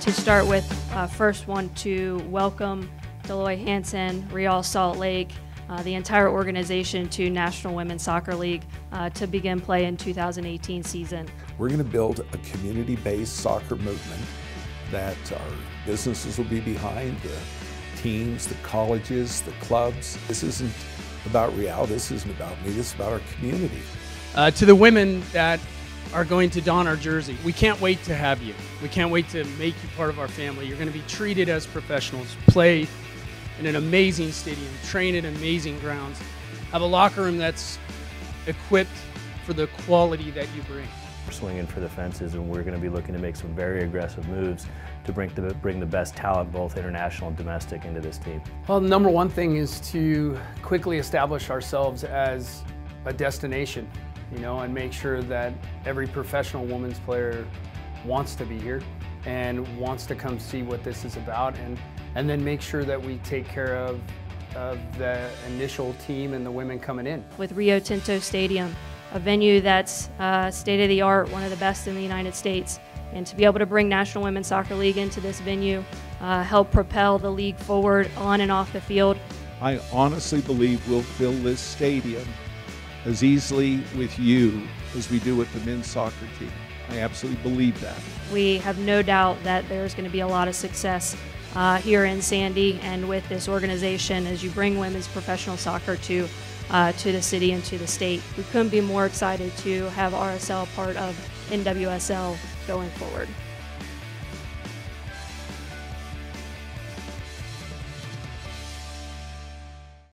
to start with, uh, first want to welcome Dell Loy Hansen, Real Salt Lake, uh, the entire organization to National Women's Soccer League uh, to begin play in 2018 season. We're going to build a community-based soccer movement that our businesses will be behind, the teams, the colleges, the clubs. This isn't about Real, this isn't about me, this is about our community. Uh, to the women that are going to don our jersey, we can't wait to have you. We can't wait to make you part of our family. You're going to be treated as professionals, play in an amazing stadium, train in amazing grounds, have a locker room that's equipped for the quality that you bring. We're swinging for the fences and we're going to be looking to make some very aggressive moves to bring the, bring the best talent, both international and domestic, into this team. Well, the number one thing is to quickly establish ourselves as a destination, you know, and make sure that every professional women's player wants to be here and wants to come see what this is about and, and then make sure that we take care of, of the initial team and the women coming in. With Rio Tinto Stadium, a venue that's uh, state of the art, one of the best in the United States. And to be able to bring National Women's Soccer League into this venue, uh, help propel the league forward on and off the field. I honestly believe we'll fill this stadium as easily with you as we do with the men's soccer team. I absolutely believe that. We have no doubt that there's going to be a lot of success uh, here in Sandy and with this organization as you bring women's professional soccer to uh, to the city and to the state. We couldn't be more excited to have RSL part of NWSL going forward.